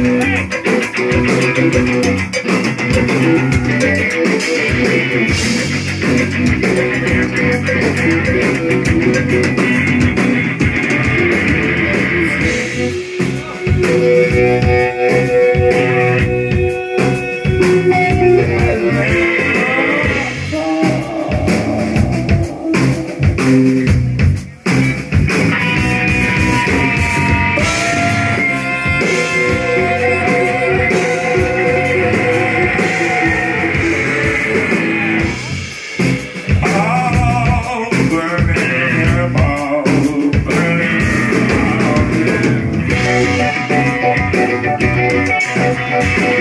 Thank you. Thank